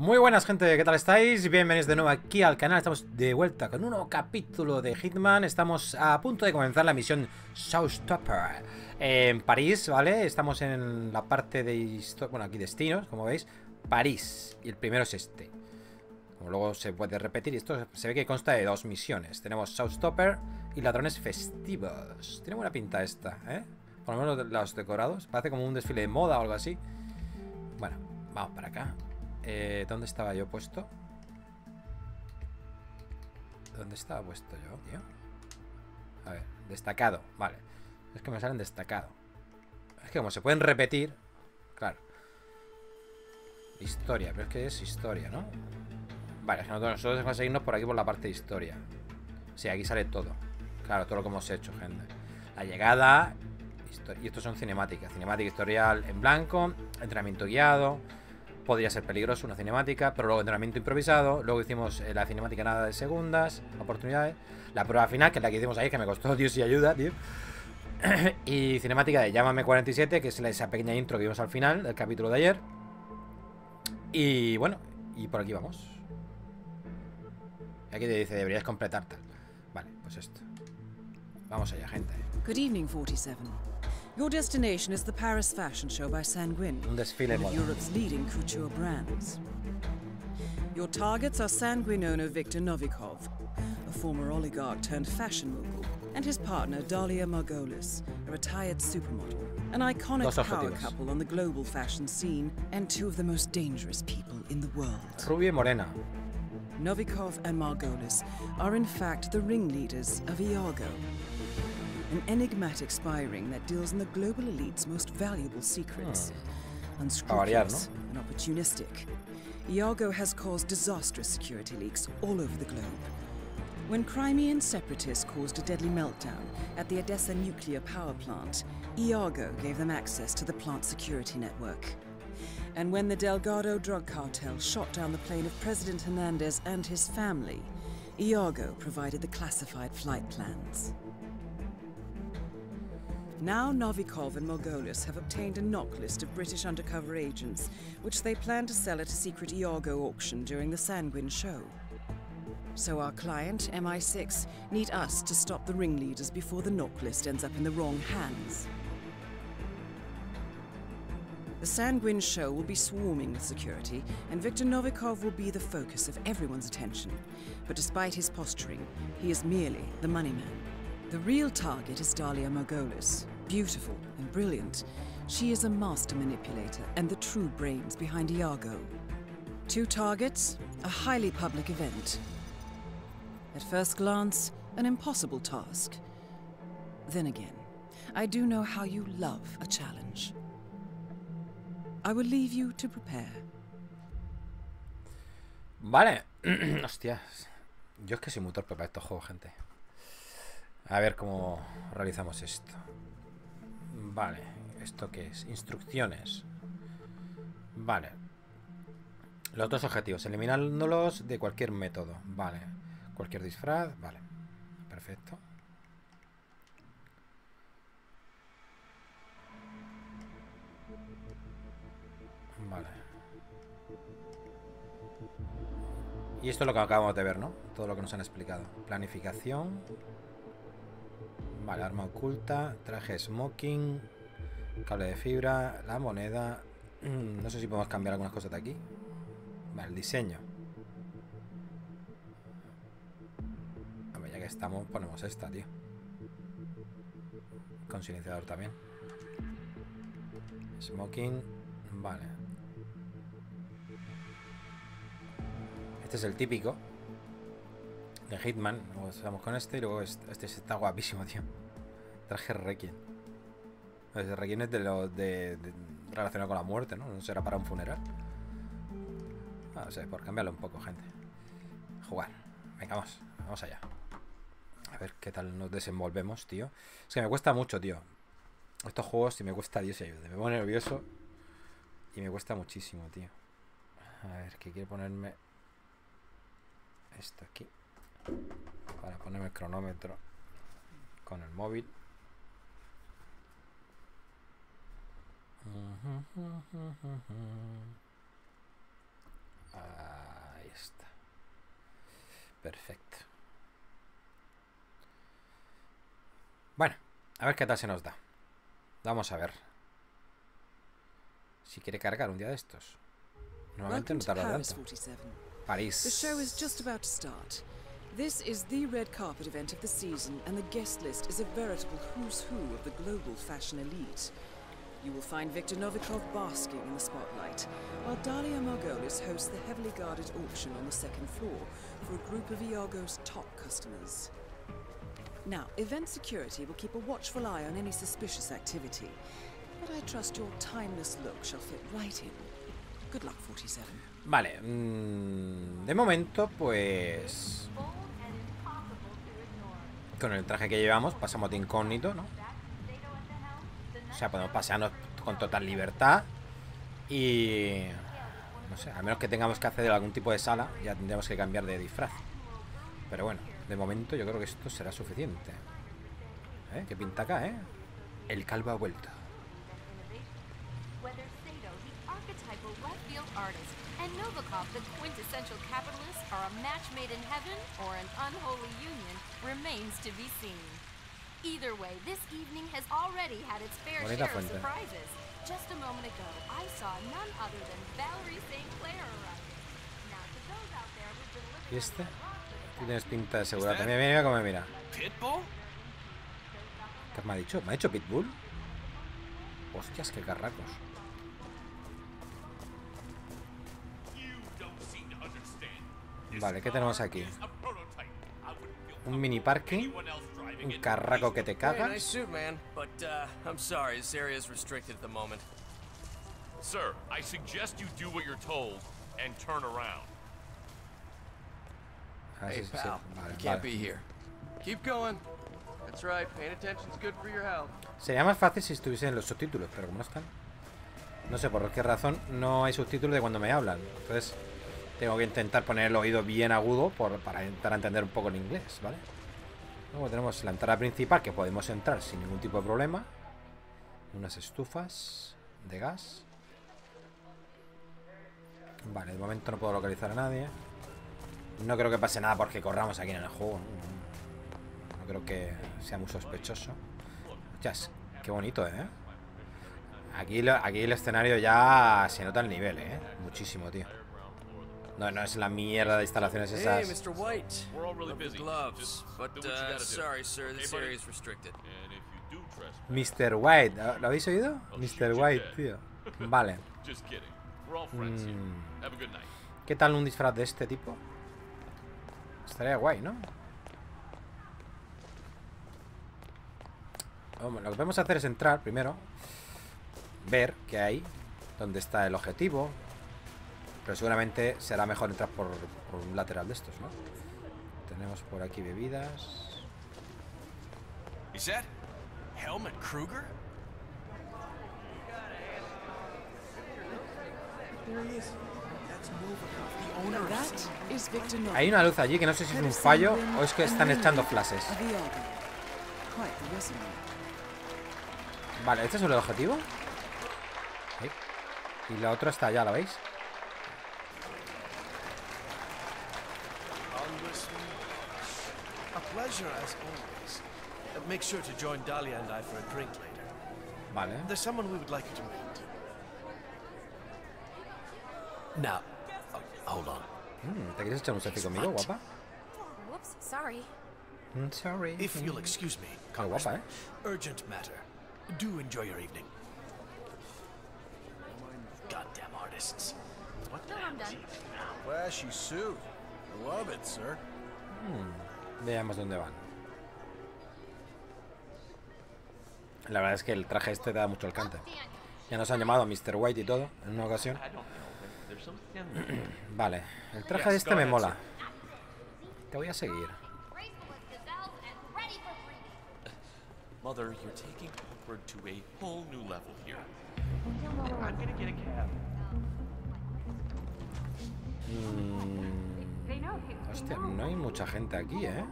Muy buenas gente, ¿qué tal estáis? Bienvenidos de nuevo aquí al canal, estamos de vuelta con un nuevo capítulo de Hitman. Estamos a punto de comenzar la misión Showstopper En París, ¿vale? Estamos en la parte de... Bueno, aquí destinos, como veis. París, y el primero es este. Como luego se puede repetir, esto se ve que consta de dos misiones. Tenemos Showstopper y Ladrones Festivos. Tiene buena pinta esta, ¿eh? Por lo menos los decorados. Parece como un desfile de moda o algo así. Bueno, vamos para acá eh, ¿Dónde estaba yo puesto? ¿Dónde estaba puesto yo, tío? A ver, destacado, vale. Es que me salen destacado. Es que como se pueden repetir Claro. Historia, pero es que es historia, ¿no? Vale, es que nosotros seguirnos por aquí por la parte de historia. Sí, aquí sale todo. Claro, todo lo que hemos hecho, gente. La llegada Y estos son cinemáticas. Cinemática historial en blanco Entrenamiento guiado podría ser peligroso, una cinemática, pero luego entrenamiento improvisado, luego hicimos eh, la cinemática nada de segundas, oportunidades, la prueba final, que es la que hicimos ahí, que me costó Dios y ayuda, tío. y cinemática de Llámame 47, que es esa pequeña intro que vimos al final del capítulo de ayer. Y bueno, y por aquí vamos. Aquí te dice, deberías completar tal. Vale, pues esto. Vamos allá, gente. Good evening, 47. Your destination is the Paris Fashion Show by desfile one of. Europe's leading couture brands. Your targets are Sanguine owner Viktor Novikov, a former oligarch turned fashion mogul, and his partner Dalia Margolis, a retired supermodel, an iconic power couple on the global fashion scene, and two of the most dangerous people in the world. Rubia morena. Novikov and Margolis are in fact the ringleaders of Iago, an enigmatic spy ring that deals in the global elite's most valuable secrets. Hmm. Unscrupulous and opportunistic, Iago has caused disastrous security leaks all over the globe. When Crimean separatists caused a deadly meltdown at the Odessa nuclear power plant, Iago gave them access to the plant's security network. And when the Delgado drug cartel shot down the plane of President Hernandez and his family, Iago provided the classified flight plans. Now Novikov and Margolis have obtained a knock list of British undercover agents, which they plan to sell at a secret Iago auction during the Sanguine show. So our client, MI6, need us to stop the ringleaders before the knock list ends up in the wrong hands. The Sanguine show will be swarming with security, and Viktor Novikov will be the focus of everyone's attention. But despite his posturing, he is merely the money man. The real target is Dahlia Margolis. Beautiful and brilliant, she is a master manipulator and the true brains behind Iago. Two targets, a highly public event. At first glance, an impossible task. Then again, I do know how you love a challenge. I will leave you to prepare. Vale. Hostias. Yo es que soy muy torpe para estos juegos, gente. A ver cómo realizamos esto. Vale. ¿Esto qué es? Instrucciones. Vale. Los dos objetivos. Eliminándolos de cualquier método. Vale. Cualquier disfraz. Vale. Perfecto. Vale. Y esto es lo que acabamos de ver, ¿no? Todo lo que nos han explicado. Planificación. Vale, arma oculta. Traje smoking. Cable de fibra. La moneda. Mm, No sé si podemos cambiar algunas cosas de aquí. Vale, el diseño. A ver, ya que estamos, ponemos esta, tío. Con silenciador también. Smoking. Vale. Este es el típico de Hitman. Estamos con este y luego este, este está guapísimo, tío. Traje Requiem. Requiem es de los de, relacionado con la muerte, ¿no? No será para un funeral. Ah, No sé, por cambiarlo un poco, gente. Jugar. Venga, vamos. Vamos allá. A ver qué tal nos desenvolvemos, tío. Es que me cuesta mucho, tío. Estos juegos, si me cuesta Dios ayude. Me pongo nervioso. Y me cuesta muchísimo, tío. A ver, que quiero ponerme esto aquí. Para ponerme el cronómetro con el móvil. Perfecto. Bueno, a ver qué tal se nos da. Vamos a ver. Si quiere cargar un día de estos. Normalmente no tarda tanto. 47. París. This is the red carpet event of the season, and the guest list is a veritable who's who of the global fashion elite. You will find Viktor Novikov basking in the spotlight, while Dalia Margolis hosts the heavily guarded auction on the second floor for a group of Iago's top customers. Now, event security will keep a watchful eye on any suspicious activity, but I trust your timeless look shall fit right in. Good luck, 47. Vale. mm, de momento, pues... Con el traje que llevamos pasamos de incógnito, ¿no? O sea, podemos pasearnos con total libertad. Y... No sé, a menos que tengamos que a algún tipo de sala, ya tendríamos que cambiar de disfraz. Pero bueno, de momento yo creo que esto será suficiente. ¿Eh? ¿Qué pinta acá, eh? El calvo ha vuelto. Whether Sato, the archetypal left field artist, and Novikov, the quintessential capitalist, are a match made in heaven or an unholy union remains to be seen. Either way, this evening has already had its fair share of surprises. Just a moment ago, I saw none other than Valerie St. Clair arriving. Now, to those out there who've been living ¿Y under este? a rock for the Tú tienes pinta de segura. that- Mira, mira, mira cómo me mira. Pitbull? ¿Qué me ha dicho? ¿Me ha dicho Pitbull? Hostias, qué carracos. Vale, ¿qué tenemos aquí? Un mini parking. Un carraco que te cagas. uh, I'm sorry, this area is restricted at the moment. Sir, I suggest you do what you're told and turn around. A ver Hey, si- si- pal, vale, you can't vale. be here. Keep going. That's right, paying attention's good for your health. Sería más fácil si estuviesen los subtítulos, pero como no están. No sé por qué razón no hay subtítulos de cuando me hablan. Entonces tengo que intentar poner el oído bien agudo para intentar entender un poco el inglés, ¿vale? Luego tenemos la entrada principal que podemos entrar sin ningún tipo de problema. Unas estufas de gas. Vale, de momento no puedo localizar a nadie. No creo que pase nada porque corramos aquí en el juego. No, creo que sea muy sospechoso. Hostias, qué bonito, ¿eh? Aquí, aquí el escenario ya se nota el nivel, ¿eh? Muchísimo, tío. No, no es la mierda de instalaciones Hey, esas. Mr. White. We're all really busy. gloves, but uh, sorry, sir, this area is restricted. Mr. White, ¿lo habéis oído? I'll Mr. White, tío. Vale. Mm. Have a good night. ¿Qué tal un disfraz de este tipo? Estaría guay, ¿no? Lo que podemos hacer es entrar primero, ver qué hay, dónde está el objetivo. Pero seguramente será mejor entrar por, por un lateral de estos, ¿no? Tenemos por aquí bebidas. Is that Helmut Kruger? Hay una luz allí que no sé si es un fallo o es que están echando flashes. Vale, ¿este es el objetivo? Y la otra está allá, ¿la veis? Pleasure as always. Uh, Make sure to join Dahlia and I for a drink later. Vale. There's someone we would like you to meet. Now, uh, hold on. Mm, ¿Te quieres echar un selfie conmigo, guapa? Whoops, sorry. Mm, sorry. If you'll excuse me, Qué guapa, ¿eh? urgent matter. Do enjoy your evening. Goddamn artists. What the No, I'm done. Flashy suit. Love it, sir. Veamos dónde van. La verdad es que el traje este da mucho alcance. Ya nos han llamado Mr. White y todo en una ocasión. Vale, el traje de este me mola. Te voy a seguir. Graceful as gazelles and ready for breeding. Mother, you're taking Upward to a whole new level here. I'm gonna get a cab. Hostia, no hay mucha gente aquí, ¿eh?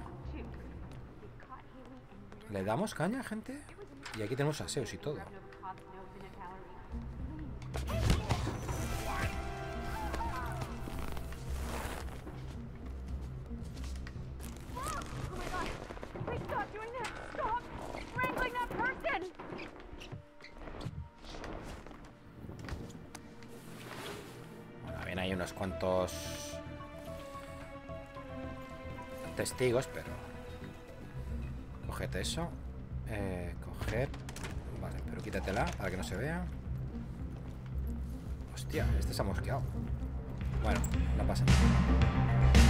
¿Le damos caña, gente? Y aquí tenemos aseos y todo. Bueno, bien, hay unos cuantos testigos, pero... Cogete eso. Eh, coger... Vale, pero quítatela para que no se vea. Hostia, este se ha mosqueado. Bueno, no pasa nada.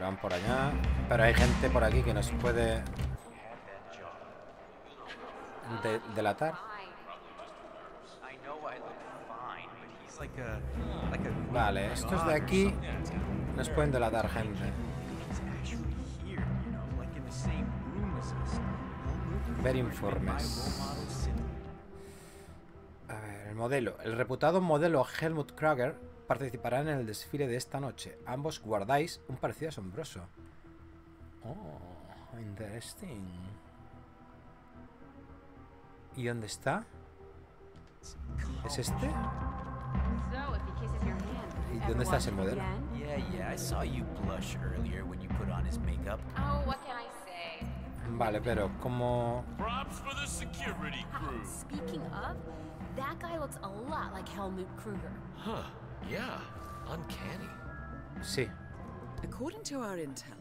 Van por allá. Pero hay gente por aquí que nos puede de- delatar. I know I look fine, but he's like a like a Vale, estos de aquí nos pueden delatar gente. Ver informes. A ver, el modelo. El reputado modelo Helmut Krager participará en el desfile de esta noche. Ambos guardáis un parecido asombroso. Oh, interesting. ¿Y dónde está? ¿Es este? So, if he kisses your hand, ¿Y dónde está ese modelo? again? Yeah, yeah, I saw you blush earlier when you put on his makeup. Oh, what can I say? Vale, pero como... Speaking of, that guy looks a lot like Helmut Kruger. Huh. Yeah. Uncanny. Sí. According to our intel,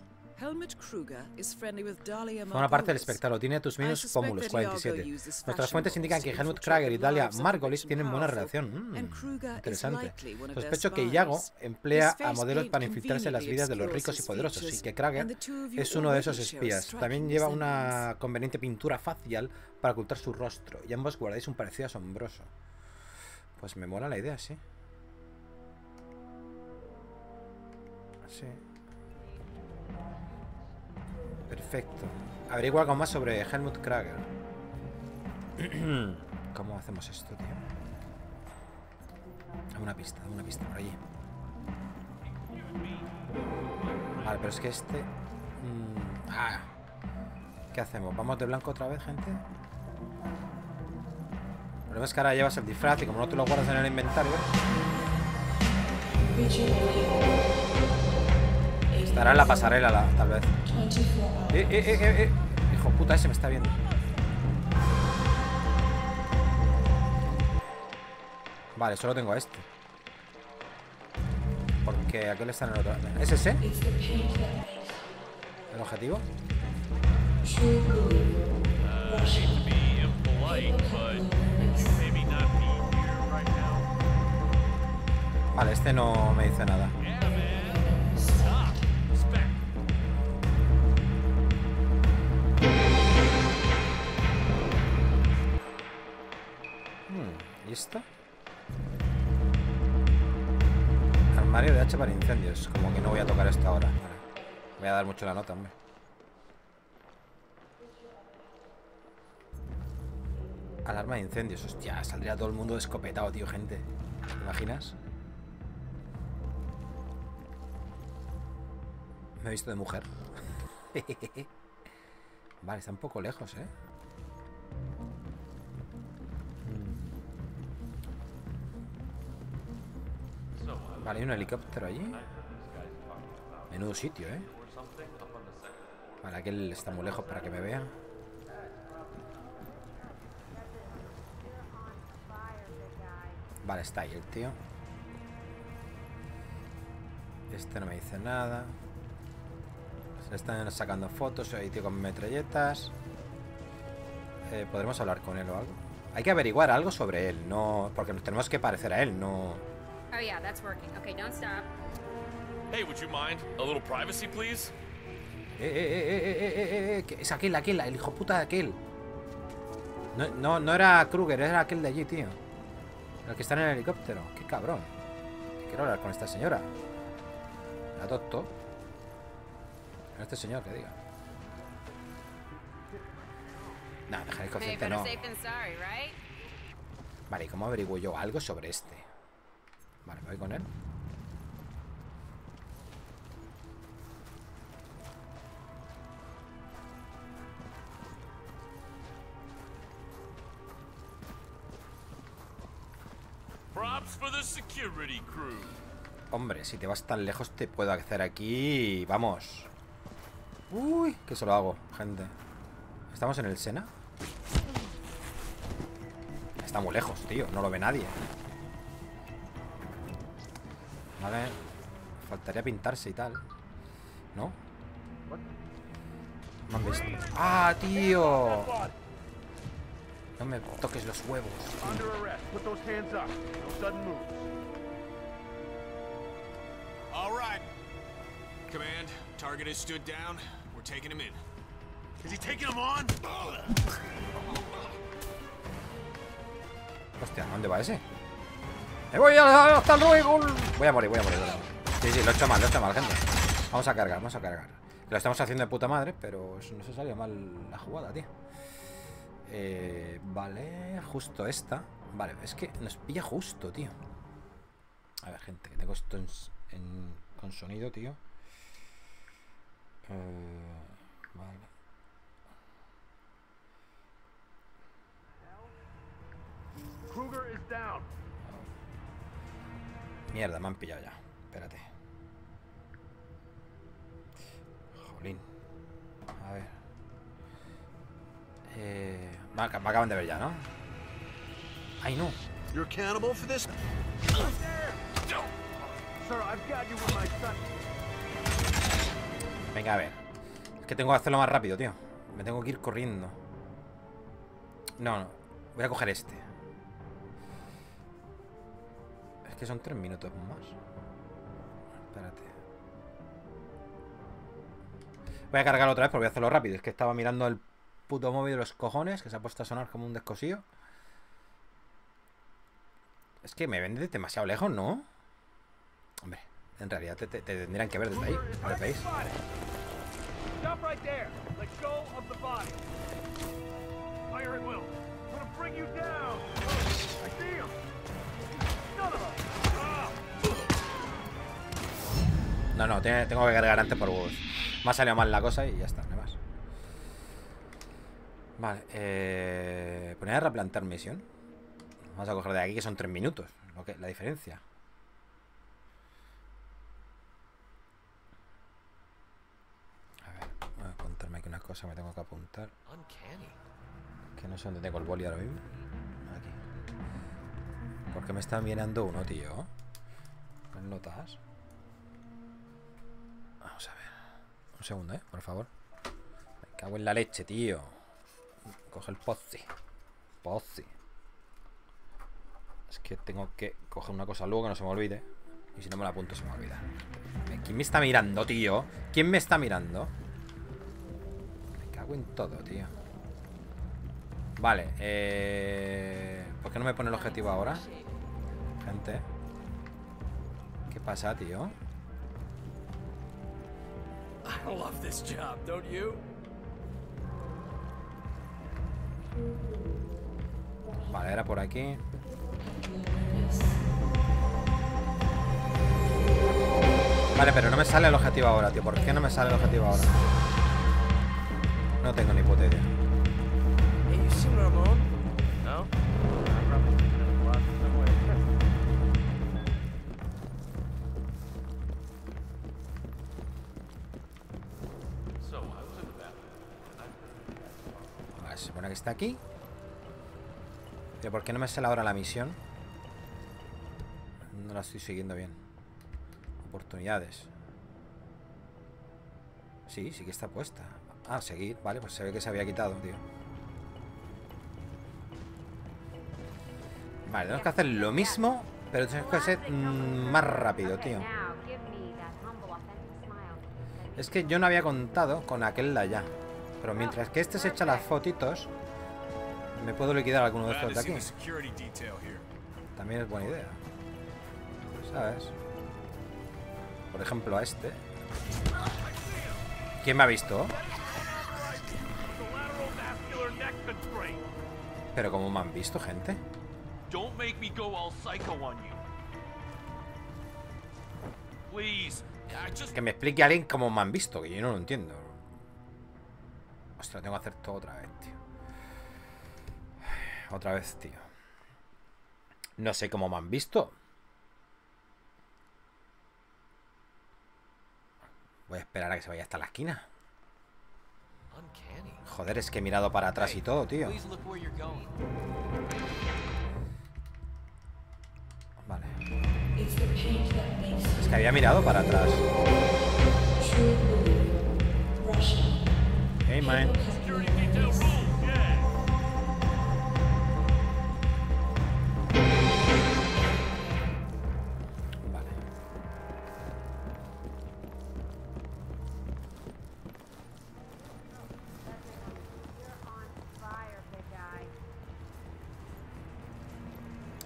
Forma parte del espectáculo. Tiene tus suspect pómulos, that Iago 47. used this Nuestras fuentes indican que Helmut Krager y Dalia Margolis tienen buena relación. Mm, interesante. Sospecho que. Iago emplea a modelos para infiltrarse en las vidas de los ricos y poderosos, y que Krager es uno de esos espías. También lleva una conveniente pintura facial para ocultar su rostro, y ambos guardáis un parecido asombroso. Pues me mola la idea, sí. Sí. Perfecto. Averigua algo más sobre Helmut Krager. ¿Cómo hacemos esto, tío? Dame una pista, dame una pista por allí. Vale, pero es que este... mm, ah. ¿Qué hacemos? ¿Vamos de blanco otra vez, gente? El problema es que ahora llevas el disfraz y como no te lo guardas en el inventario... Estará en la pasarela, la- tal vez. Eh, eh, eh, eh, eh. Hijo puta, ese me está viendo. Vale, solo tengo a este. Porque aquel está en el otro. ¿Es ese? ¿El objetivo? Vale, este no me dice nada. Armario de hacha para incendios. Como que no voy a tocar esto ahora. Voy a dar mucho la nota, hombre. Alarma de incendios. Hostia, saldría todo el mundo escopetado, tío, gente. ¿Te imaginas? Me he visto de mujer. vale, está un poco lejos, ¿eh? Vale, hay un helicóptero allí. Menudo sitio, ¿eh? Vale, aquel está muy lejos para que me vean. Vale, está ahí el tío. Este no me dice nada. Se están sacando fotos. Hay tío con metralletas. Eh, ¿Podremos hablar con él o algo? Hay que averiguar algo sobre él, no. Porque nos tenemos que parecer a él, no. Oh yeah, that's working. Okay, don't stop. Hey, would you mind a little privacy, please? Eh, eh, eh, eh, eh, eh, eh, eh, es aquel, aquel, el hijo puta de aquel. No, no, no era Kruger, era aquel de allí, tío. El que está en el helicóptero. Qué cabrón. Quiero hablar con esta señora. La doctor. Con este señor que diga. No, dejar el Hey, consciente no. Vale, ¿y cómo averiguo yo algo sobre este? Vale, me voy con él. Props for the security crew. Hombre, si te vas tan lejos te puedo hacer aquí, vamos, Uy, que se lo hago, gente. ¿Estamos en el Sena? Está muy lejos, tío. No lo ve nadie. Vale. Faltaría pintarse y tal. ¿No? Me han visto. ¡Ah, tío! No me toques los huevos. All right. Command, target is stood down. We're taking him in. Is he taking him on? Hostia, ¿a dónde va ese? ¡Me voy a- hasta luego! Voy a morir, voy a morir. Sí, sí, lo he hecho mal, lo he hecho mal, gente. Vamos a cargar, vamos a cargar. Lo estamos haciendo de puta madre, pero no se salió mal la jugada, tío. Eh, vale, justo esta. Vale, es que nos pilla justo, tío. A ver, gente, que tengo esto en, en- con sonido, tío. Eh, vale. Kruger is down. Mierda, me han pillado ya. Espérate. Jolín. A ver. Eh, me ac- me acaban de ver ya, ¿no? Ay, no. You're accountable for this? Sir, I've got you with my son. Venga, a ver. Es que tengo que hacerlo más rápido, tío. Me tengo que ir corriendo. No, no. Voy a coger este. Que son tres minutos más. Espérate. Voy a cargar otra vez porque voy a hacerlo rápido. Es que estaba mirando el puto móvil de los cojones que se ha puesto a sonar como un descosío. Es que me vende demasiado lejos, ¿no? Hombre, en realidad te, te- te tendrían que ver desde ahí. Ver, ¿veis? Will. I'm gonna bring you down. I see him. Son of. No, no, te- tengo que cargar antes por huevos. Me ha salido mal la cosa y ya está, nada más. Vale, eh... Poner a replantar misión. Vamos a coger de aquí que son tres minutos. Lo que, la diferencia. A ver, voy a apuntarme aquí una cosa, me tengo que apuntar. Que no sé dónde tengo el boli ahora mismo. Aquí. ¿Por qué me está mirando uno, tío? ¿No notas? Vamos a ver. Un segundo, ¿eh? Por favor. Me cago en la leche, tío. Coge el pozzi. Pozzi. Es que tengo que coger una cosa luego que no se me olvide. Y si no me la apunto se me olvida. ¿Quién me está mirando, tío? ¿Quién me está mirando? Me cago en todo, tío. Vale, eh... ¿Por qué no me pone el objetivo ahora? Gente. ¿Qué pasa, tío? I love this job, don't you? Vale, era por aquí. Vale, pero no me sale el objetivo ahora, tío. ¿Por qué no me sale el objetivo ahora? No tengo ni puta idea. Supone que está aquí. Pero ¿por qué no me sale ahora la misión? No la estoy siguiendo bien. Oportunidades. Sí, sí que está puesta. Ah, seguir. Vale, pues se ve que se había quitado, tío. Vale, tenemos que hacer lo mismo, pero tenemos que ser más rápido, tío. Es que yo no había contado con aquel de allá. Pero mientras que este se echa las fotitos, me puedo liquidar alguno de estos to de aquí. También es buena idea. ¿Sabes? Por ejemplo, a este. ¿Quién me ha visto? Pero como me han visto, gente. Que me explique alguien cómo me han visto, que yo no lo entiendo. Ostras, tengo que hacer todo otra vez, tío. Otra vez, tío. No sé cómo me han visto. Voy a esperar a que se vaya hasta la esquina. Joder, es que he mirado para atrás y todo, tío. Vale. Es que había mirado para atrás. Hey, man.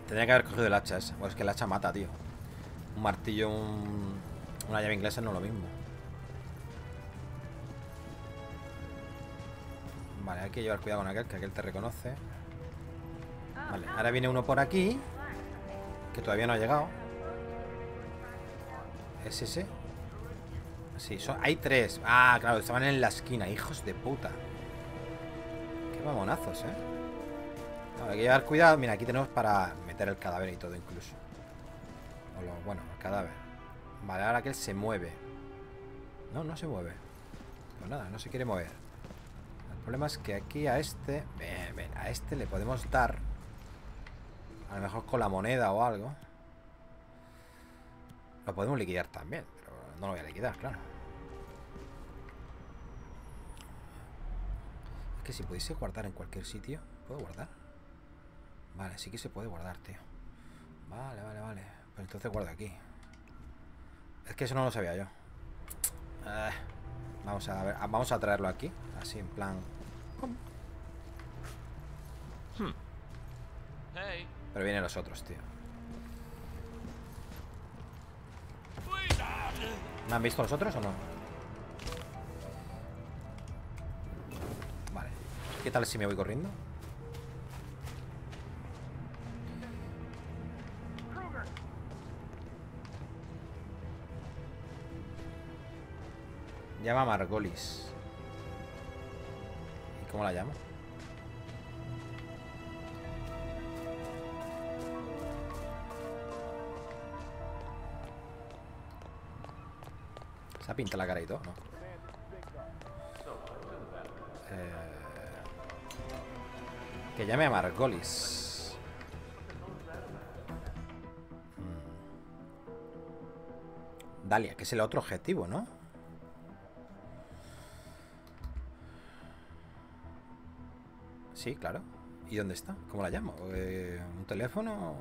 Tendría que haber cogido el hacha. Pues es que el hacha mata, tío. Un martillo, un... una llave inglesa no es lo mismo. Hay que llevar cuidado con aquel, que aquel te reconoce. Vale, ahora viene uno por aquí. Que todavía no ha llegado. ¿Es ese? Sí, son, hay tres. Ah, claro, estaban en la esquina, hijos de puta. Qué mamonazos, eh. Hay que llevar cuidado. Mira, aquí tenemos para meter el cadáver y todo incluso. O lo- bueno, el cadáver. Vale, ahora que él se mueve. No, no se mueve. Pues nada, no se quiere mover. El problema es que aquí a este... Ven, ven, a este le podemos dar... A lo mejor con la moneda o algo. Lo podemos liquidar también, pero no lo voy a liquidar, claro. Es que si pudiese guardar en cualquier sitio, ¿puedo guardar? Vale, sí que se puede guardar, tío. Vale, vale, vale. Pues entonces guardo aquí. Es que eso no lo sabía yo. Eh, vamos a ver, vamos a traerlo aquí, así en plan. Hey, Pero vienen los otros, tío. ¿Me han visto los otros o no? Vale. ¿Qué tal si me voy corriendo? Llama a Margolis. ¿Y cómo la llamo? Se ha pintado la cara y todo, ¿no? Eh, que llame a Margolis. Mm. Dalia, que es el otro objetivo, ¿no? Sí, claro. ¿Y dónde está? ¿Cómo la llamo? Eh, ¿Un teléfono?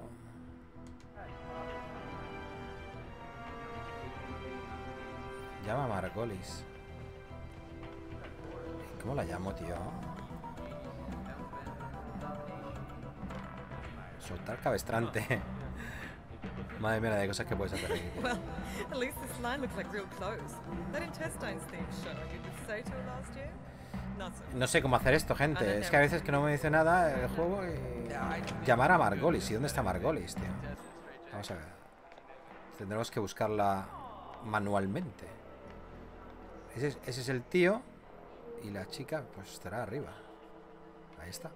Llama a Margolis. ¿Cómo la llamo, tío? Soltar cabestrante. Madre mía, de cosas que puedes hacer. Well, at least this line looks like real clothes. That intestines theme show you did say to last year? No sé cómo hacer esto, gente. Es que a veces que no me dice nada el juego y... Llamar a Margolis. ¿Y dónde está Margolis, tío? Vamos a ver. Tendremos que buscarla manualmente. Ese es, ese es el tío. Y la chica, pues estará arriba. Ahí está.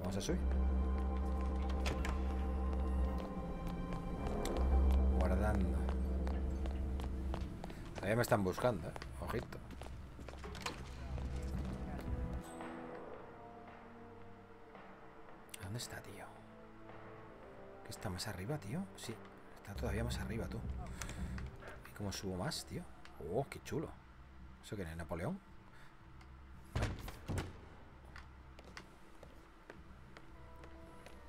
Vamos a subir. Guardando. Todavía me están buscando, eh. ¿Dónde está, tío? ¿Que está más arriba, tío? Sí, está todavía más arriba, tú. ¿Y cómo subo más, tío? ¡Oh, qué chulo! ¿Eso quién es? ¿Napoleón?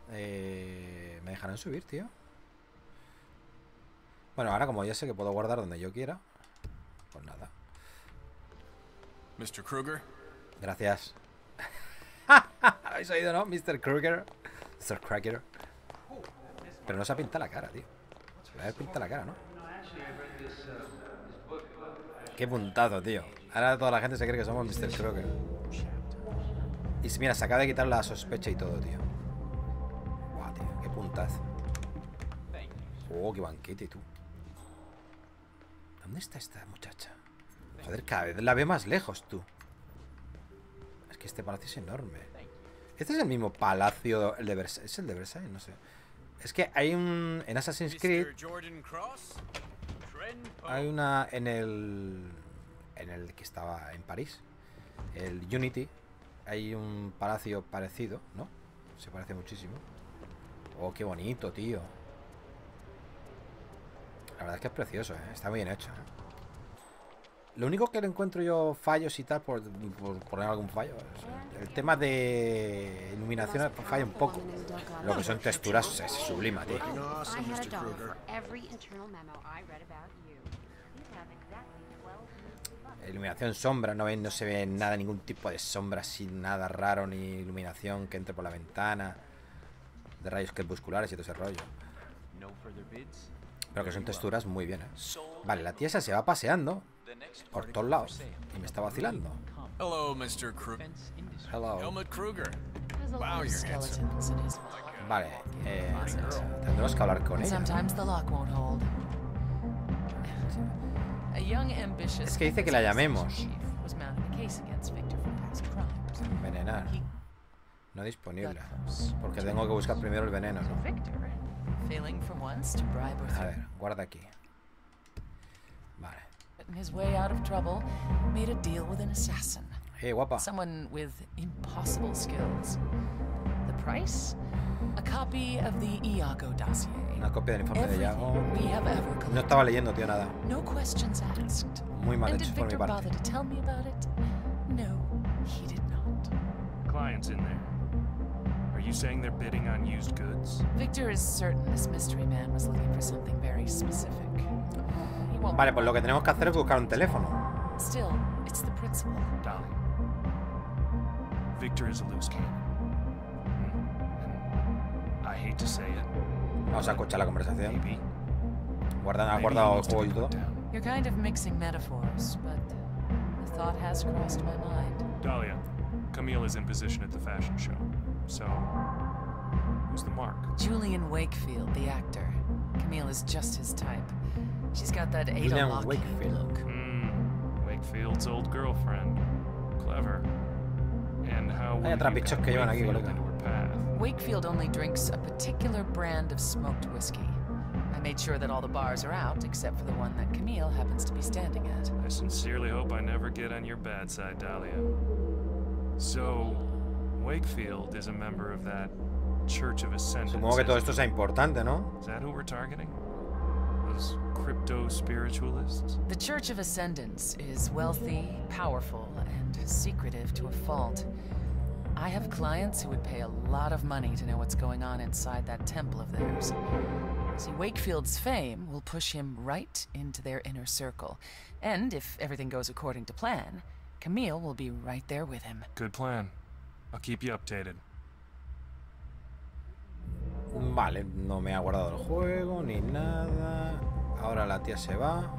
Eh, ¿Me dejarán subir, tío? Bueno, ahora como ya sé que puedo guardar donde yo quiera, pues nada. Mr. Kruger? Gracias. ¿Habéis oído, no? Mr. Kruger. Mr. Kruger. Pero no se ha pintado la cara, tío. Se le ha pintado la cara, ¿no? Qué puntado, tío. Ahora toda la gente se cree que somos Mr. Kruger. Y mira, se acaba de quitar la sospecha y todo, tío. Buah, tío, qué puntazo. Oh, qué banquete, tú. ¿Dónde está esta muchacha? Joder, cada vez la veo más lejos, tú. Es que este palacio es enorme. Este es el mismo palacio, el de Versailles. ¿Es el de Versailles? No sé. Es que hay un... En Assassin's Creed hay una... En el... En el que estaba en París. El Unity. hay un palacio parecido, ¿no? Se parece muchísimo. Oh, qué bonito, tío. La verdad es que es precioso, ¿eh? Está muy bien hecho. ¿eh? Lo único que le encuentro yo fallos y tal, por, por poner algún fallo, el tema de iluminación falla un poco. Lo que son texturas se sublima, tío. I had a dollar for every internal memo I read about you. You'd have exactly 12 million bucks. Iluminación sombra, no, ve- no se ve nada, ningún tipo de sombra, sin nada raro, ni iluminación que entre por la ventana, de rayos crepusculares y todo ese rollo. No further bids? Pero que son texturas muy bien, ¿eh? Vale, la tía esa se va paseando por todos lados y me está vacilando. Hello, Mr. Kruger. Hello. Helmut Kruger. Wow, you're handsome. Vale, eh, tendremos que hablar con ella. ¿no? sometimes the lock won't hold. A young, ambitious Es que dice que la llamemos. chief was mounting a case against Victor for past crimes. Envenenar. No disponible. Porque tengo que buscar primero el veneno, ¿no? Victor, failing for once to bribe or A ver, guarda aquí. Vale. in his way out of trouble, made a deal with an assassin. Eh, guapa. Someone with impossible skills. The price? A copy of the Iago dossier. Una copia del informe de Yago. we have ever No estaba leyendo, tío, nada. No questions asked. Muy mal and did hecho por mi Victor parte. bother to tell me about it? No, he did not. Clients in there. Are you saying they're bidding on used goods? Victor is certain this mystery man was looking for something very specific. Vale, pues lo que tenemos que hacer es buscar un teléfono. Still, it's the principle. Dolly. Victor is a loose cannon. Hmm. And I hate to say it. Vamos a escuchar la conversación. Maybe. Guarda, ha guardado el juego y todo. You're kind of mixing metaphors, but the thought has crossed my mind. Dahlia, Camille is in position at the fashion show. So, who's the mark? Julian Wakefield, the actor. Camille is just his type. She's got that Ada Julian Lockheed Wakefield. look. Hmm. Wakefield's old girlfriend. Clever. And how will Hay you otras bichos guide que llevan aquí, Wakefield into her path? Wakefield only drinks a particular brand of smoked whiskey. I made sure that all the bars are out, except for the one that Camille happens to be standing at. I sincerely hope I never get on your bad side, Dahlia. So, Wakefield is a member of that Church of Ascendance. Supongo que todo isn't esto sea importante, ¿no? Is that who we're targeting? Those crypto spiritualists? The Church of Ascendance is wealthy, powerful, and secretive to a fault. I have clients who would pay a lot of money to know what's going on inside that temple of theirs. See, Wakefield's fame will push him right into their inner circle. And if everything goes according to plan, Camille will be right there with him. Good plan. I'll keep you updated. Vale, no me ha guardado el juego ni nada. Ahora la tía se va.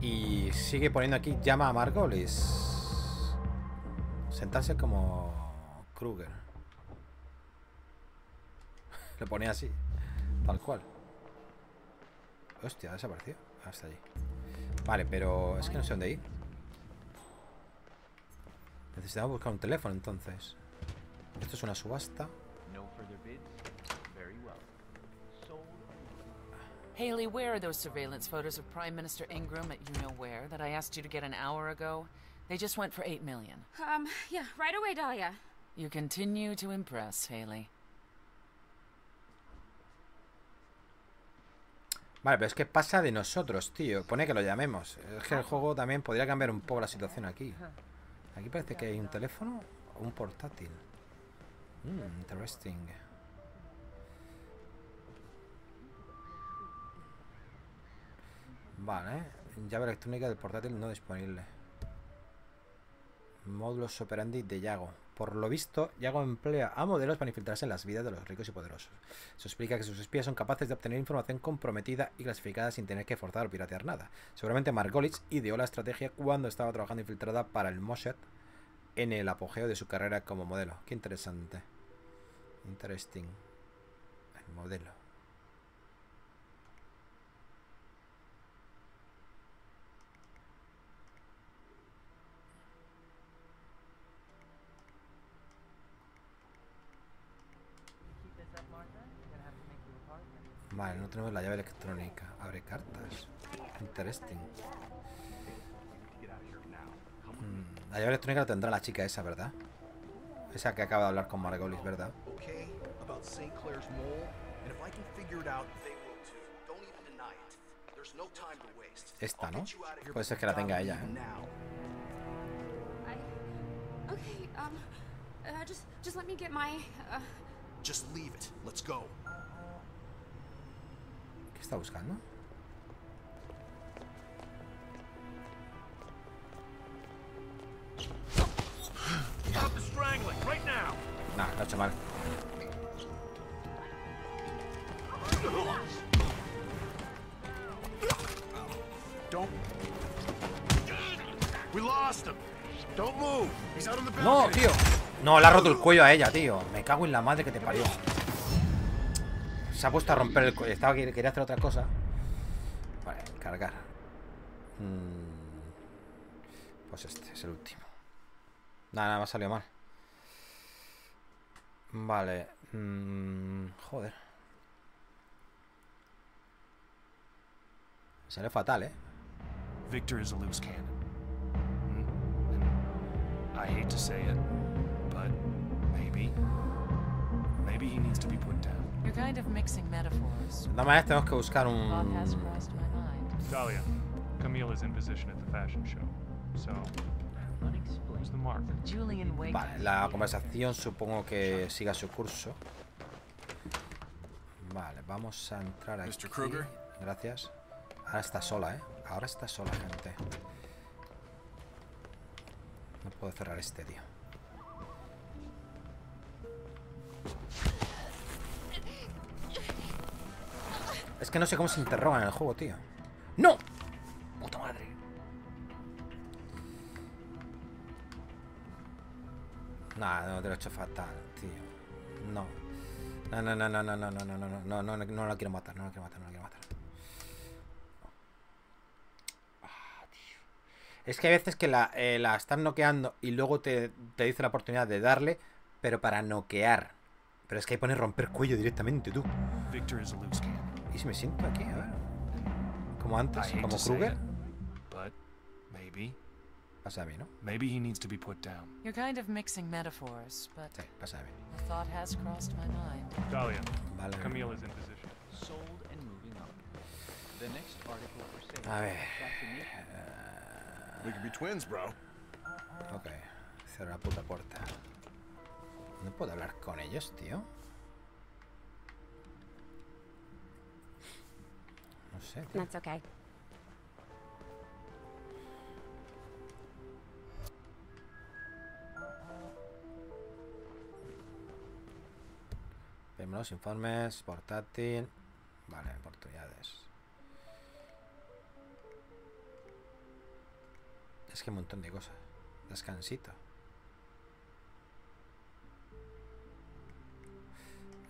Y sigue poniendo aquí llama a Margolis. Sentarse como Kruger. Lo pone así, tal cual. Hostia, ha desaparecido. Hasta allí. Vale, pero es que no sé dónde ir. Necesitamos buscar un teléfono entonces. Esto es una subasta. No further bids? Very well. Sold. Haley, where are those surveillance photos of Prime Minister Ingram at you know where that I asked you to get an hour ago? They just went for eight million. Um, yeah, right away, Dahlia. You continue to impress, Haley. Vale, pero es que pasa de nosotros, tío. Pone que lo llamemos. Es que el juego también podría cambiar un poco la situación aquí. Aquí parece que hay un teléfono o un portátil. Mm, interesting. Vale, llave electrónica del portátil no disponible. Módulos operandi de Yago. Por lo visto, Yago emplea a modelos para infiltrarse en las vidas de los ricos y poderosos. Eso explica que sus espías son capaces de obtener información comprometida y clasificada sin tener que forzar o piratear nada. Seguramente Margolis ideó la estrategia cuando estaba trabajando infiltrada para el Mossad en el apogeo de su carrera como modelo. Qué interesante. Interesting. El modelo. Vale, no tenemos la llave electrónica. Abre cartas. Interesting. Mm, La llave electrónica la tendrá la chica esa, ¿verdad? Esa que acaba de hablar con Margolis, ¿verdad? Okay, about St. Clair's mole, and if I can figure it out, they will too. Don't even deny it. There's no time to waste. Esta, ¿no? Puede ser que la tenga ella, ¿eh? Okay, um, uh, just just let me get my uh, Just leave it. Let's go. ¿Qué está buscando? Nah, lo ha hecho mal. ¡No, tío! No, le ha roto el cuello a ella, tío. Me cago en la madre que te parió. Se ha puesto a romper el cuello. Estaba quería hacer otra cosa. Vale, cargar. Mm. Pues este es el último. Nada, nada, me ha salido mal. Vale. mm, joder. Sale fatal, ¿eh? Victor is a loose cannon. Mm, And I hate to say it, but maybe. Maybe he needs to be put down. You're kind of mixing metaphors. De todas maneras tenemos que buscar un... Talia, Camille is in position at the fashion show. So, the mark? Vale, la conversación supongo que siga su curso. Vale, vamos a entrar aquí. Mr. Kruger? Gracias. Ahora está sola, ¿eh? Ahora está sola, gente. No puedo cerrar este, tío. Es que no sé cómo se interroga en el juego, tío. ¡No! ¡Puta madre! Nah, no, te lo he hecho fatal, tío. No. No, no, no, no, no, no, no, no, no, no, no, no, no la quiero matar, no la quiero matar, no la quiero matar. Ah, tío. Es que hay veces que la, eh, la están noqueando y luego te, te dice la oportunidad de darle, pero para noquear. Pero es que ahí pone romper cuello directamente, tú. Victor is a loose cannon. ¿Y si me siento aquí? A ver. Como antes, como Kruger. it, but maybe. Pasa a mí, ¿no? Maybe he needs to be put down. You're kind of mixing metaphors, but Sí, pasa a mí. a thought has crossed my mind. Talia, Vale. Camille is in position. Sold and moving on. The next article for sale. A ver. We could be twins, bro. Ok. Cierra la puta puerta. No puedo hablar con ellos, tío. No sé. tío. That's okay. Vemos los informes, portátil. Vale, oportunidades. Es que un montón de cosas. Descansito.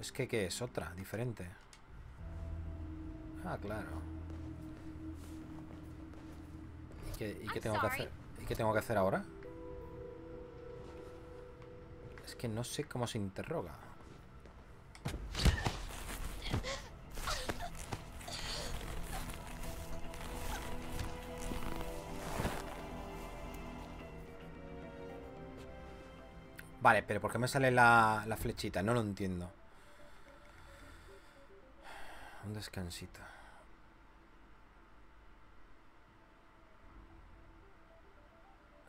Es que, ¿qué es? Otra, diferente. Ah, claro. ¿Y qué, y qué I'm tengo que hacer? ¿Y qué tengo que hacer ahora? Es que no sé cómo se interroga. Vale, pero ¿por qué me sale la, la flechita? No lo entiendo. Un descansito.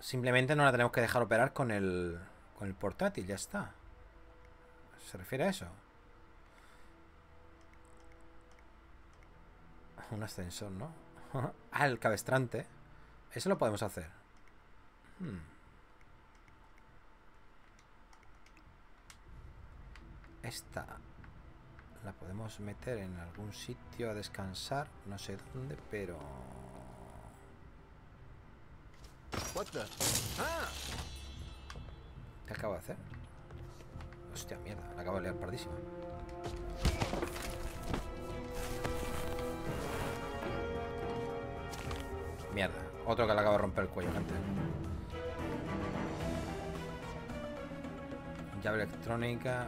Simplemente no la tenemos que dejar operar con el, con el portátil, ya está. ¿Se refiere a eso? Un ascensor, ¿no? ah, el cabestrante. Eso lo podemos hacer. Hmm. Esta la podemos meter en algún sitio a descansar. No sé dónde, pero... ¿Qué acabo de hacer? Hostia, mierda, la acabo de liar pardísima. Mierda, otro que le acabo de romper el cuello, gente. Llave electrónica.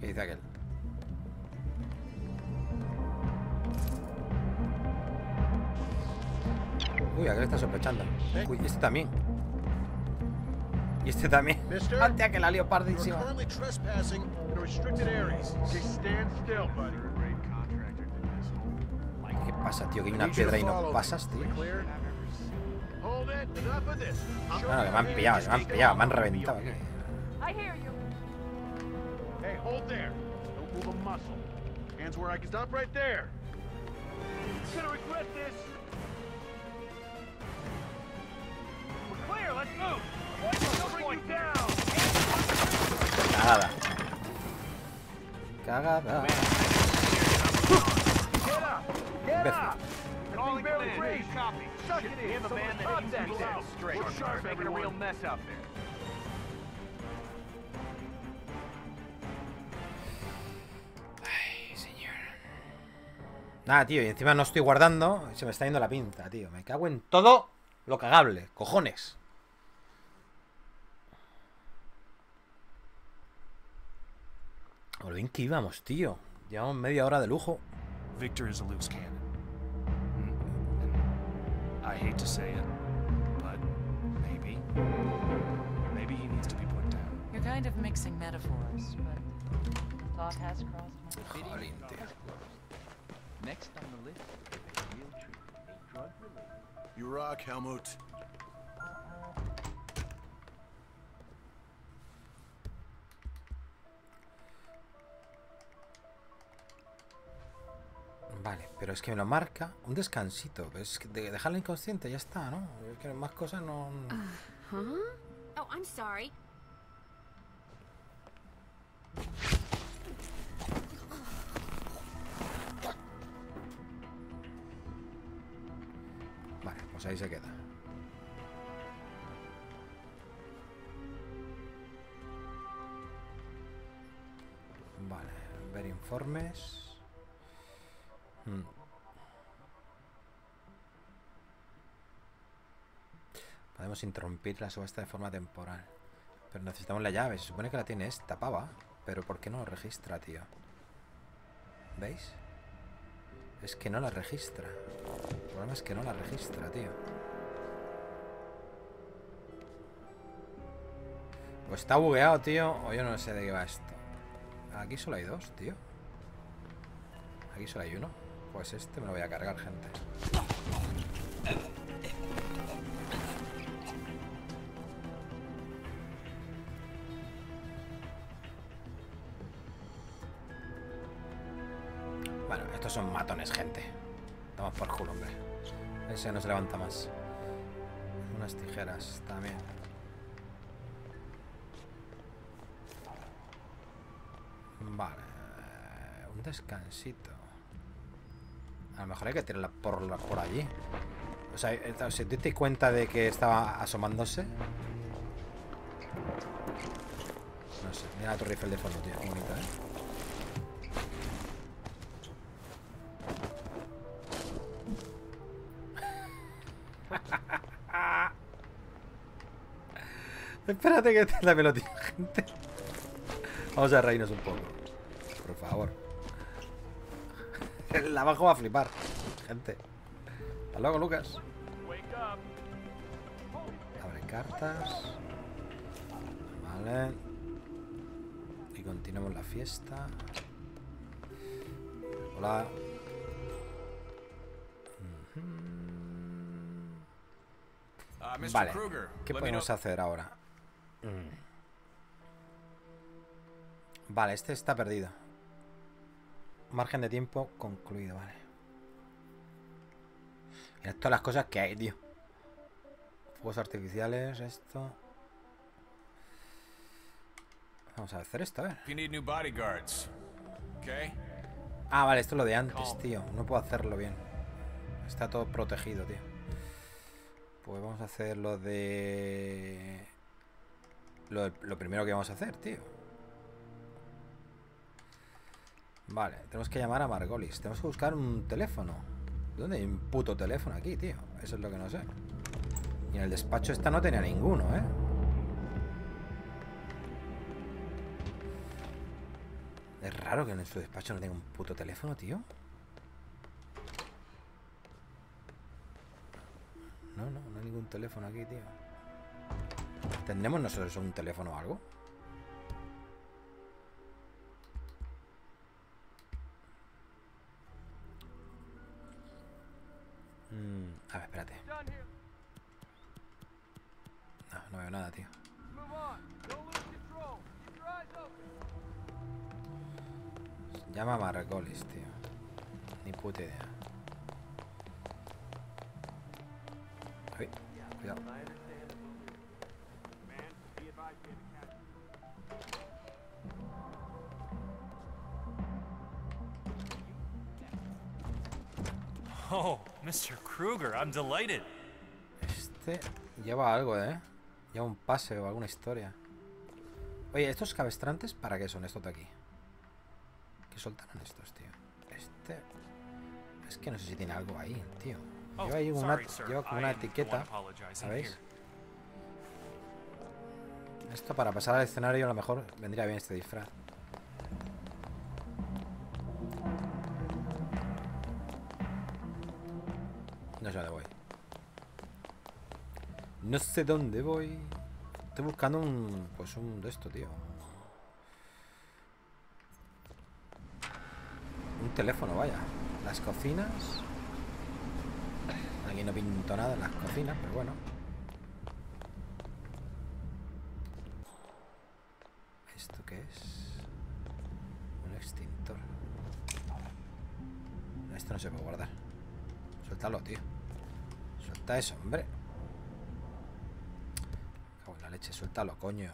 ¿Qué dice aquel? Uy, aquel está sospechando. Uy, este también. Y este también. Mister? Hostia, que la lío pardísima. ¿Qué pasa, tío? Que hay una piedra y no pasas, tío. Bueno, que me han pillado, me han pillado, me han reventado aquí. I hear you. Hey, hold there. Don't move a muscle. Hands where I can stop right there. You're gonna regret this. We're clear. Let's move. Boys, bring you down. Cagada. Cagada. Get up. Get up. Calling barely breathe. Copy. Suck it in. Him a man that needs to be set straight. We're sharp, making a real mess out there. Nada, tío, y encima no estoy guardando. Se me está yendo la pinta, tío. Me cago en todo lo cagable. Cojones. O lo bien que íbamos, tío. Llevamos media hora de lujo. Victor is a loose cannon. Mm, And I hate to say it, but maybe. Maybe he needs to be put down. You're kind of mixing metaphors, but thought has crossed my tío. Next on the list, a real treat. A drug related. You rock, Helmut. Vale, pero es que me lo marca un descansito. Es que de dejarla inconsciente, ya está, ¿no? Es que más cosas no. Huh? Oh, I'm sorry. Pues ahí se queda. Vale, ver informes. Hmm. Podemos interrumpir la subasta de forma temporal. Pero necesitamos la llave. Se supone que la tiene esta pava. Pero ¿por qué no lo registra, tío? ¿Veis? Es que no la registra. Problema es que no la registra, tío. O está bugueado, tío, o yo no sé de qué va esto. Aquí solo hay dos, tío. Aquí solo hay uno. Pues este me lo voy a cargar, gente. Ese no se levanta más. Unas tijeras también. Vale. Un descansito. A lo mejor hay que tirarla por, por allí. O sea, eh, ¿os disteis cuenta de que estaba asomándose? No sé, mira la Torre de fondo, tío. Qué bonita, ¿eh? Espérate que te la pelotita, gente. Vamos a reírnos un poco. Por favor. El abajo va a flipar, gente. Hasta luego, Lucas. Abre cartas. Vale. Y continuamos la fiesta. Hola. Mr. Vale. ¿Qué podemos hacer ahora? Vale, este está perdido. Margen de tiempo concluido, vale. Mira todas las cosas que hay, tío. Fuegos artificiales, esto. Vamos a hacer esto, a ver. Ah, vale, esto es lo de antes, tío. No puedo hacerlo bien. Está todo protegido, tío. Pues vamos a hacer lo de... Lo, lo primero que vamos a hacer, tío. Vale, tenemos que llamar a Margolis. Tenemos que buscar un teléfono. ¿Dónde hay un puto teléfono aquí, tío? Eso es lo que no sé. Y en el despacho esta no tenía ninguno, ¿eh? Es raro que en su despacho no tenga un puto teléfono, tío. No, no, no hay ningún teléfono aquí, tío. ¿Tendremos nosotros un teléfono o algo? Mm, a ver, espérate. No, no veo nada, tío. Llama a Margolis, tío. Ni puta idea. Ay, cuidado. Oh, Mr. Kruger, I'm delighted. Este lleva algo, ¿eh? Lleva un pase o alguna historia. Oye, ¿estos cabestrantes para qué son estos de aquí? ¿Qué soltaron estos, tío? Este... Es que no sé si tiene algo ahí, tío. Oh, Lleva ahí una, lleva como una etiqueta, ¿sabéis? Esto para pasar al escenario a lo mejor vendría bien este disfraz. No sé dónde voy. Estoy buscando un... Pues un de esto, tío. Un teléfono, vaya. Las cocinas. Aquí no pinto nada en las cocinas, pero bueno. ¿Esto qué es? Un extintor. Esto no se puede guardar. Suéltalo, tío. Suelta eso, hombre. Cago la leche, suéltalo, coño.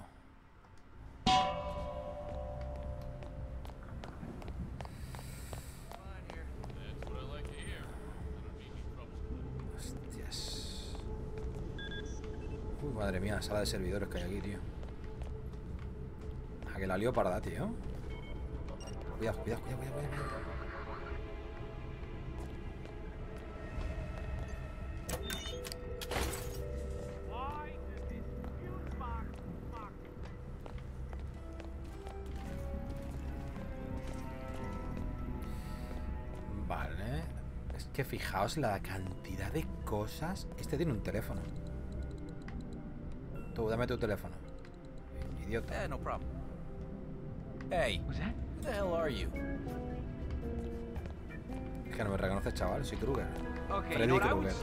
Hostias. Uy, madre mía, sala de servidores que hay aquí, tío. A que la lío parda, tío. Cuidado, cuidado, cuidado, cuidado, cuidado. Fijaos la cantidad de cosas. Este tiene un teléfono. Tú, dame tu teléfono. Idiota. Yeah, no problem. Hey, who the hell are you? Es que no me reconoces, chaval. Soy Kruger. Freddy Krueger.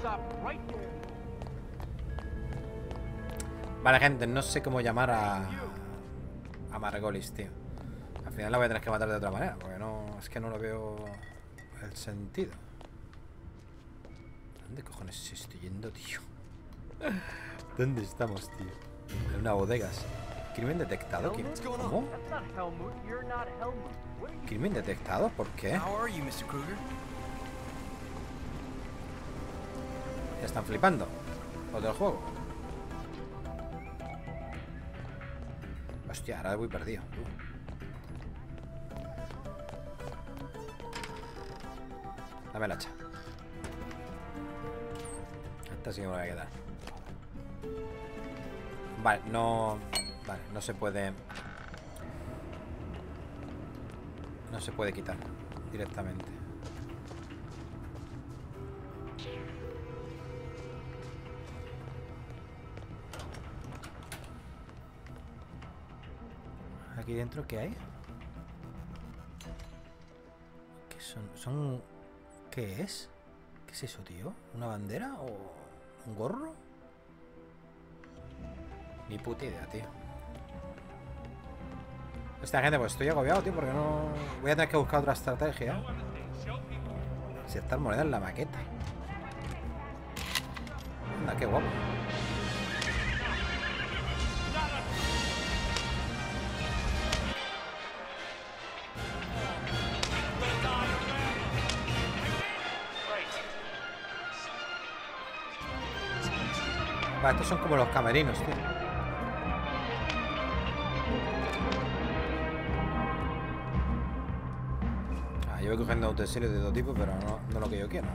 Vale, gente, no sé cómo llamar a. A Margolis, tío. Al final la voy a tener que matar de otra manera, porque no. Es que no lo veo. El sentido. ¿Dónde cojones estoy yendo, tío? ¿Dónde estamos, tío? En una bodega. sí. ¿Crimen detectado? ¿Qué- ¿Cómo? ¿Crimen detectado? ¿Por qué? Ya están flipando. Otro juego. Hostia, ahora voy perdido. tú. Dame el hacha. Esta sí que me voy a quedar. Vale, no... Vale, no se puede... No se puede quitar directamente. Aquí dentro, ¿qué hay? ¿Qué son? ¿Son... ¿Qué es? ¿Qué es eso, tío? ¿Una bandera o un gorro? Ni puta idea, tío. Esta gente, pues estoy agobiado, tío, porque no... Voy a tener que buscar otra estrategia. Si estas monedas en la maqueta. Anda, qué guapo. Estos son como los camerinos, tío. Ah, yo voy cogiendo utensilios de todo tipo, pero no, no lo que yo quiero.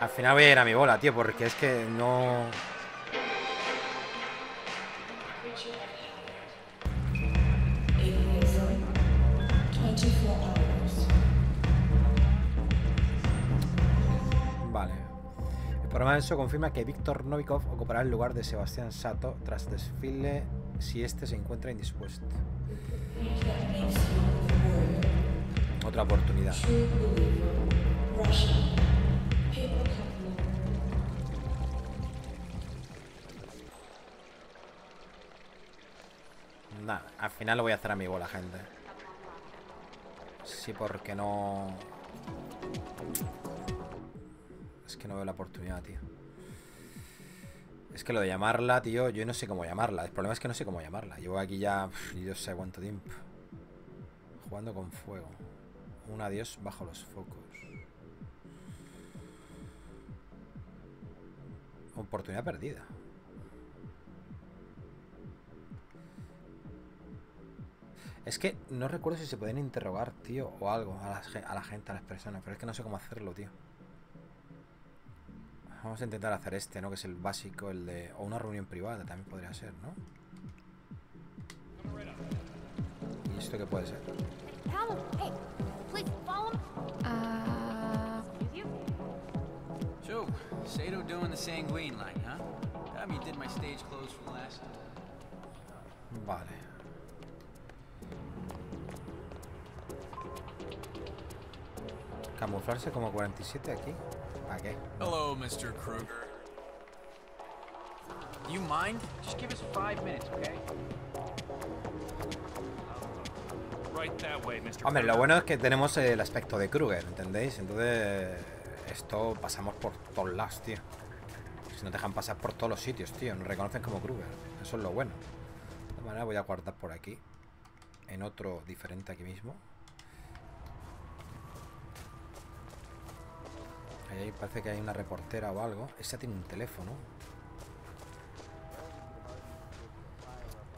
Al final voy a ir a mi bola, tío, porque es que no... Eso confirma que Víctor Novikov ocupará el lugar de Sebastián Sato tras desfile si este se encuentra indispuesto. Otra oportunidad. Nada, al final lo voy a hacer a mi bola, gente. Sí, porque no... Es que no veo la oportunidad, tío. Es que lo de llamarla, tío, yo no sé cómo llamarla. El problema es que no sé cómo llamarla. Llevo aquí ya, Dios sé cuánto tiempo. Jugando con fuego. Un adiós bajo los focos. Oportunidad perdida. Es que no recuerdo si se pueden interrogar, tío, o algo a la, a la gente, a las personas, pero es que no sé cómo hacerlo, tío. Vamos a intentar hacer este, ¿no? Que es el básico, el de... O una reunión privada también podría ser, ¿no? ¿Y esto qué puede ser? Uh, you? So, Sato doing the sanguine line, huh? Time you did my stage clothes for last. Vale. Camuflarse como 47 aquí. ¿Para qué? Hello, Mr. Kruger. You mind? Just give us five minutes, okay? Right that way, Mr. Hombre, lo bueno es que tenemos el aspecto de Kruger, ¿entendéis? Entonces, esto pasamos por todos lados, tío. Si nos dejan pasar por todos los sitios, tío. Nos reconocen como Kruger. Eso es lo bueno. De todas maneras, voy a guardar por aquí. En otro diferente aquí mismo. Ahí parece que hay una reportera o algo. Esa tiene un teléfono.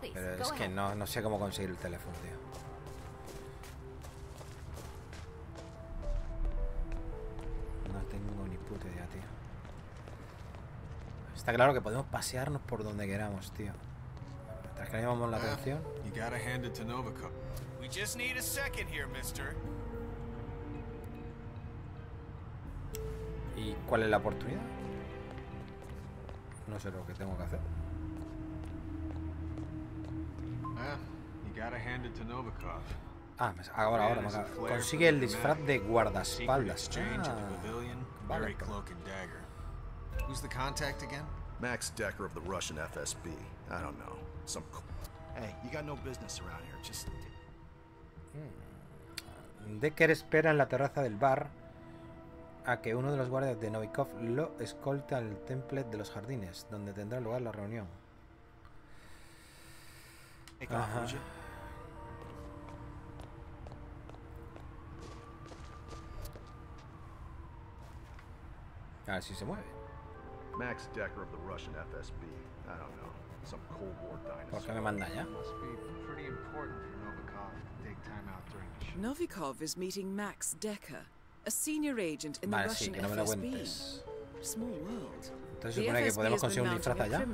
Pero es que no, no sé cómo conseguir el teléfono, tío. No tengo ni puta idea, tío. Está claro que podemos pasearnos por donde queramos, tío. Mientras que no llamamos la Well, atención. You gotta hand it to Novikov. We just need a second here, mister. ¿Y cuál es la oportunidad? No sé lo que tengo que hacer. Ah, me- ahora, ahora. me Consigue el disfraz de guardaespaldas. Ah, vale, pues. cloak and dagger. Who's the contact again? Max Decker of the Russian FSB. I don't know. Some. Hey, you got no business around here. Just. Decker espera en la terraza del bar a que uno de los guardias de Novikov lo escolte al templete de los jardines, donde tendrá lugar la reunión. Ajá. A ver si se mueve. Max Decker of the Russian FSB. I don't know. Some Cold War dinosaur. ¿Por qué me manda ya? Novikov is meeting Max Decker, a senior agent in the Vale, sí, Russian que no me lo FSB. cuentes. Small world. Entonces supone que podemos conseguir un disfraz a allá.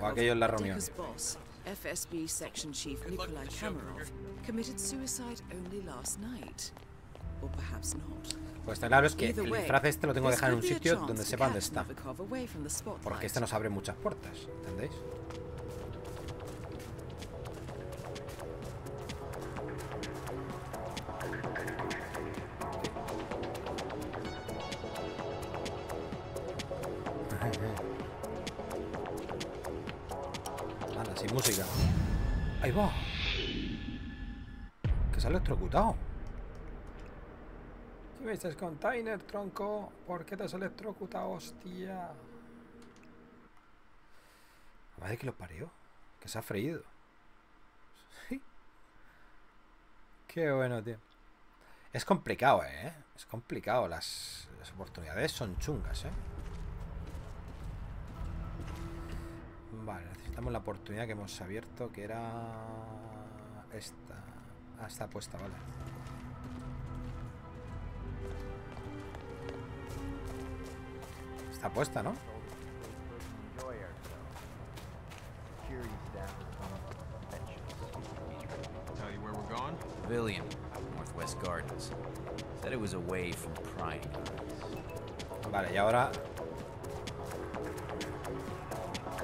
O aquello en la reunión. FSB section chief Nikolai Kamarov, committed suicide only last night. Or perhaps not. Pues está claro es que el disfraz este lo tengo que this dejar en un sitio donde sepa dónde está. Porque este nos abre muchas puertas, ¿entendéis? Música. Ahí va. Que se ha electrocutado. ¿Qué me dices, container, tronco? ¿Por qué te has electrocutado, hostia? La madre que lo parió. Que se ha freído. Sí. Qué bueno, tío. Es complicado, ¿eh? Es complicado. Las, las oportunidades son chungas, ¿eh? Vale, necesitamos la oportunidad que hemos abierto, que era esta. Ah, está puesta, vale. Está puesta, ¿no? Enjoy ourselves. Security staff Tell you where we're going? Pavilion, Northwest Gardens. Said it was away from prying. Vale, y ahora...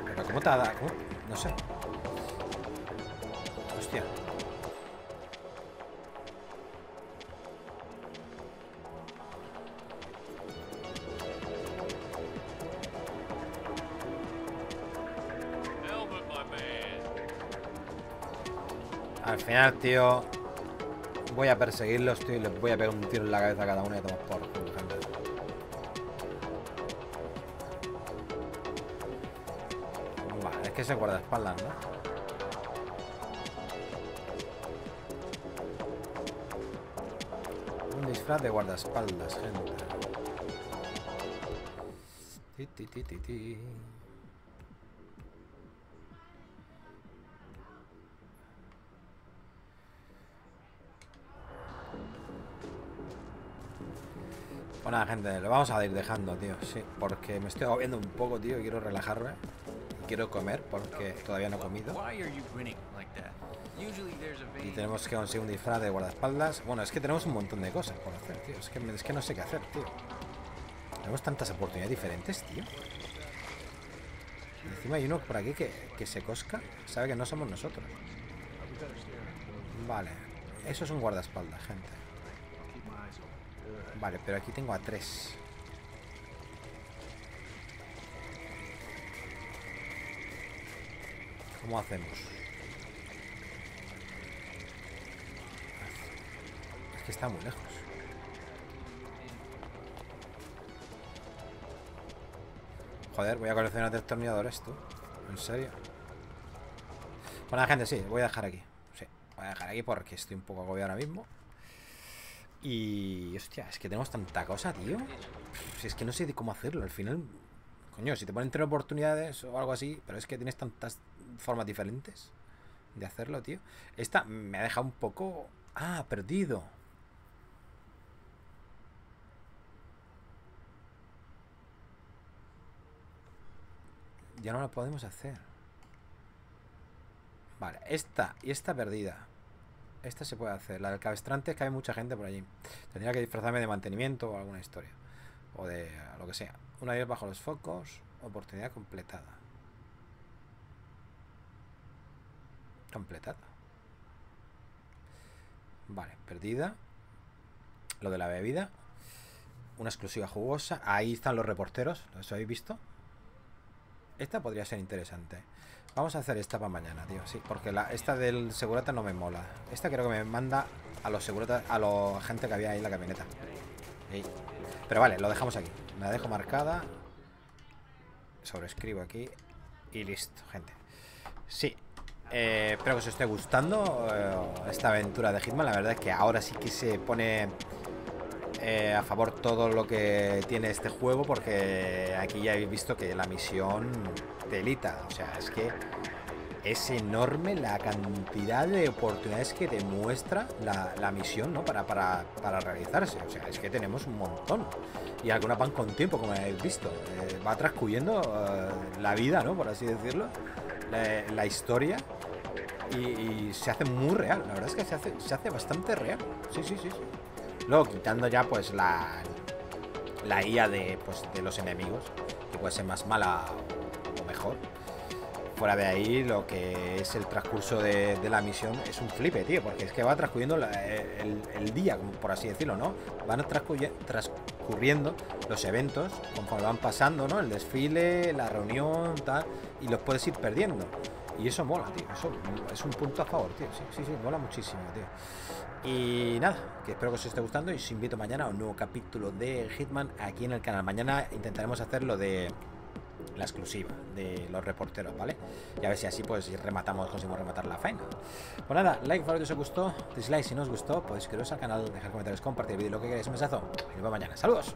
Pero ¿cómo te ha dado? ¿Cómo? No sé. Hostia. Al final, tío... Voy a perseguirlos, tío, y les voy a pegar un tiro en la cabeza a cada uno y a tomar por Es que se guardaespaldas, ¿no? Un disfraz de guardaespaldas, gente. Ti, ti, ti. Bueno, gente, lo vamos a ir dejando, tío, sí, porque me estoy agobiando un poco, tío, quiero relajarme. Quiero comer porque todavía no he comido. Y tenemos que conseguir un disfraz de guardaespaldas. Bueno, es que tenemos un montón de cosas por hacer, tío. Es que, es que no sé qué hacer, tío. Tenemos tantas oportunidades diferentes, tío. Y encima hay uno por aquí que, que se cosca. Sabe que no somos nosotros. Vale. Eso es un guardaespaldas, gente. Vale, pero aquí tengo a tres. ¿Cómo hacemos? Es que está muy lejos. Joder, voy a coleccionar destornilladores, tú. ¿En serio? Bueno, gente, sí, voy a dejar aquí. Sí, voy a dejar aquí porque estoy un poco agobiado ahora mismo. Y... Hostia, es que tenemos tanta cosa, tío. Si es que no sé cómo hacerlo. Al final... Coño, si te ponen tres oportunidades o algo así, pero es que tienes tantas formas diferentes de hacerlo, tío. Esta me ha dejado un poco... Ah, perdido. Ya no lo podemos hacer. Vale, esta y esta perdida. Esta se puede hacer. La del cabestrante es que hay mucha gente por allí. Tendría que disfrazarme de mantenimiento o alguna historia. O de lo que sea. Una vez bajo los focos. Oportunidad completada. Completada. Vale, perdida. Lo de la bebida. Una exclusiva jugosa. Ahí están los reporteros. ¿Los habéis visto? Esta podría ser interesante. Vamos a hacer esta para mañana, tío. Sí, porque la, esta del segurata no me mola. Esta creo que me manda a los seguratas, a la gente que había ahí en la camioneta. Pero vale, lo dejamos aquí. Me la dejo marcada. Sobrescribo aquí. Y listo, gente. Sí. Eh, espero que os esté gustando eh, esta aventura de Hitman. La verdad es que ahora sí que se pone eh, a favor todo lo que tiene este juego porque aquí ya habéis visto que la misión delita, o sea, es que es enorme la cantidad de oportunidades que demuestra la, la misión, ¿no? Para, para, para realizarse, o sea, es que tenemos un montón y algunas van con tiempo, como habéis visto, Eh, va transcurriendo la vida, ¿no? Por así decirlo, la historia y, se hace muy real, la verdad es que se hace, se hace bastante real, sí, sí, sí, sí. Luego quitando ya pues la, la IA de, pues, de los enemigos, que puede ser más mala o mejor. Fuera de ahí, lo que es el transcurso de, la misión es un flipe, tío, porque es que va transcurriendo el, día, por así decirlo, ¿no? Van transcurri- transcurriendo los eventos conforme van pasando, ¿no? El desfile, la reunión, tal, y los puedes ir perdiendo. Y eso mola, tío. Eso es un punto a favor, tío. Sí, sí, sí, mola muchísimo, tío. Y nada, que espero que os esté gustando y os invito mañana a un nuevo capítulo de Hitman aquí en el canal. Mañana intentaremos hacer lo de la exclusiva de los reporteros, ¿vale? Y a ver si así pues rematamos, conseguimos rematar la faena. Pues nada, like, favorito si os gustó, dislike si no os gustó, podéis suscribiros al canal, dejar comentarios, compartir el vídeo, lo que queráis, un besazo y nos vemos mañana. ¡Saludos!